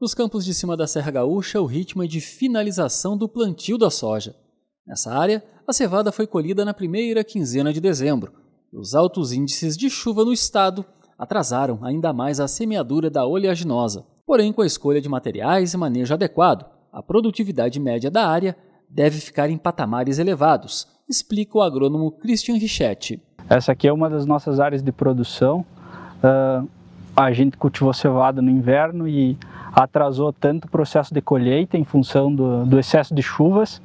Nos campos de cima da Serra Gaúcha, o ritmo é de finalização do plantio da soja. Nessa área, a cevada foi colhida na primeira quinzena de dezembro. Os altos índices de chuva no estado atrasaram ainda mais a semeadura da oleaginosa. Porém, com a escolha de materiais e manejo adequado, a produtividade média da área deve ficar em patamares elevados, explica o agrônomo Christian Richetti. Essa aqui é uma das nossas áreas de produção. Uh, a gente cultivou cevada no inverno e atrasou tanto o processo de colheita em função do, do excesso de chuvas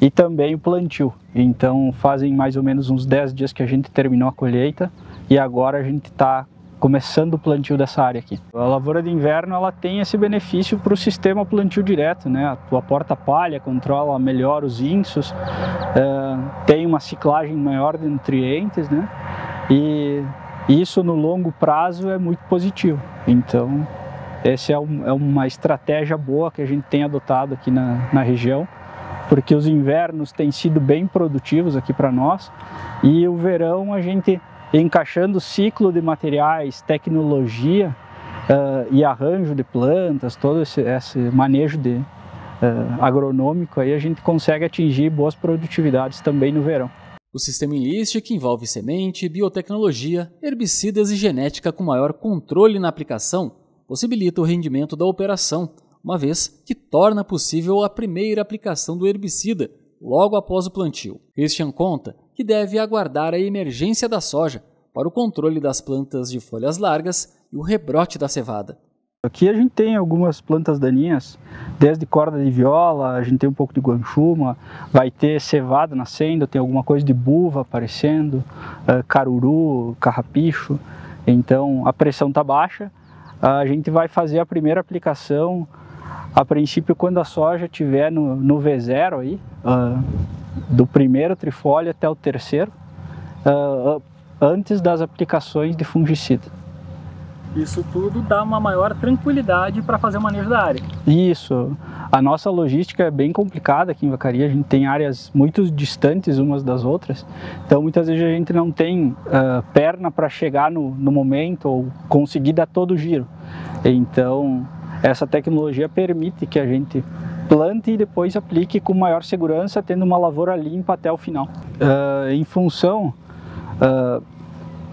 e também o plantio. Então fazem mais ou menos uns 10 dias que a gente terminou a colheita e agora a gente está começando o plantio dessa área aqui. A lavoura de inverno ela tem esse benefício para o sistema plantio direto, né? A tua porta palha controla melhor os insos, uh, tem uma ciclagem maior de nutrientes, né? E isso no longo prazo é muito positivo. Então essa é, um, é uma estratégia boa que a gente tem adotado aqui na, na região porque os invernos têm sido bem produtivos aqui para nós e o verão a gente encaixando ciclo de materiais, tecnologia uh, e arranjo de plantas, todo esse, esse manejo de, uh, agronômico, aí a gente consegue atingir boas produtividades também no verão. O sistema Enlist, que envolve semente, biotecnologia, herbicidas e genética com maior controle na aplicação, possibilita o rendimento da operação, uma vez que torna possível a primeira aplicação do herbicida logo após o plantio. Christian conta que deve aguardar a emergência da soja para o controle das plantas de folhas largas e o rebrote da cevada. Aqui a gente tem algumas plantas daninhas, desde corda de viola, a gente tem um pouco de guanchuma, vai ter cevada nascendo, tem alguma coisa de buva aparecendo, uh, caruru, carrapicho. Então a pressão está baixa, a gente vai fazer a primeira aplicação a princípio quando a soja estiver no, no V0 aí, uh, do primeiro trifólio até o terceiro, uh, antes das aplicações de fungicida. Isso tudo dá uma maior tranquilidade para fazer o manejo da área. Isso. A nossa logística é bem complicada aqui em Vacaria. A gente tem áreas muito distantes umas das outras. Então, muitas vezes a gente não tem uh, perna para chegar no, no momento ou conseguir dar todo o giro. Então, essa tecnologia permite que a gente plante e depois aplique com maior segurança, tendo uma lavoura limpa até o final. Uh, em função uh,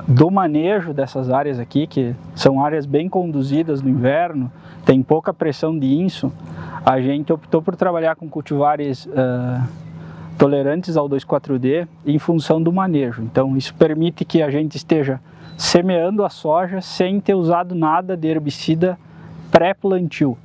do manejo dessas áreas aqui, que são áreas bem conduzidas no inverno, tem pouca pressão de inso, a gente optou por trabalhar com cultivares uh, tolerantes ao 2,4-D em função do manejo. Então isso permite que a gente esteja semeando a soja sem ter usado nada de herbicida pré-plantio.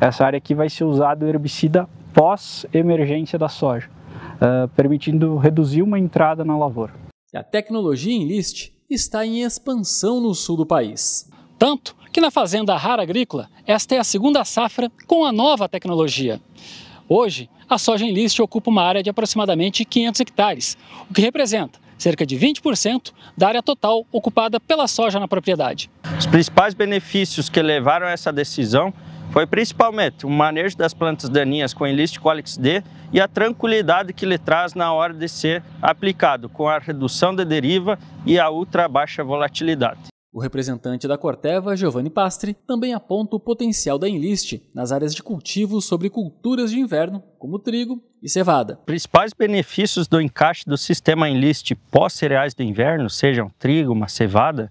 Essa área aqui vai ser usado herbicida pós-emergência da soja, uh, permitindo reduzir uma entrada na lavoura. A tecnologia Enlist está em expansão no sul do país. Tanto que na fazenda Rara Agrícola, esta é a segunda safra com a nova tecnologia. Hoje, a soja Enlist ocupa uma área de aproximadamente 500 hectares, o que representa cerca de 20% da área total ocupada pela soja na propriedade. Os principais benefícios que levaram a essa decisão foi principalmente o manejo das plantas daninhas com Enlist Qualix D e a tranquilidade que lhe traz na hora de ser aplicado, com a redução de deriva e a ultra baixa volatilidade. O representante da Corteva, Giovanni Pastri, também aponta o potencial da Enlist nas áreas de cultivo sobre culturas de inverno, como trigo e cevada. Principais benefícios do encaixe do sistema Enlist pós-cereais de inverno, sejam trigo, uma cevada,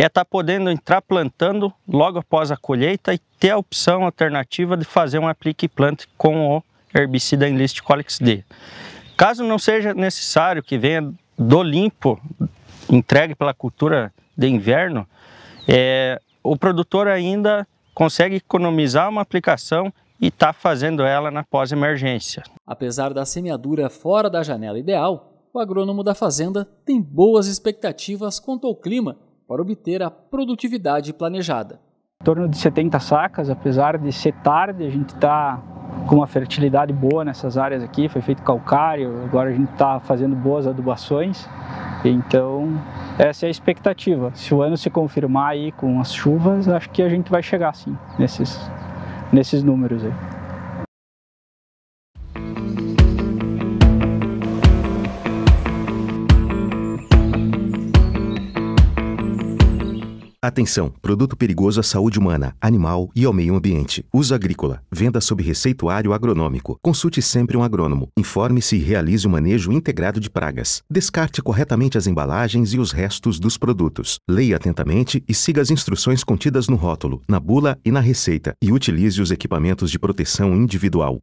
é estar tá podendo entrar plantando logo após a colheita e ter a opção alternativa de fazer um aplique plante com o herbicida Enlist Colix D. Caso não seja necessário que venha do limpo entregue pela cultura de inverno, é, o produtor ainda consegue economizar uma aplicação e está fazendo ela na pós-emergência. Apesar da semeadura fora da janela ideal, o agrônomo da fazenda tem boas expectativas quanto ao clima para obter a produtividade planejada. Em torno de 70 sacas, apesar de ser tarde, a gente está com uma fertilidade boa nessas áreas aqui, foi feito calcário, agora a gente está fazendo boas adubações. Então, essa é a expectativa. Se o ano se confirmar aí com as chuvas, acho que a gente vai chegar sim nesses, nesses números aí. Atenção, produto perigoso à saúde humana, animal e ao meio ambiente. Uso agrícola, venda sob receituário agronômico. Consulte sempre um agrônomo. Informe-se e realize o manejo integrado de pragas. Descarte corretamente as embalagens e os restos dos produtos. Leia atentamente e siga as instruções contidas no rótulo, na bula e na receita e utilize os equipamentos de proteção individual.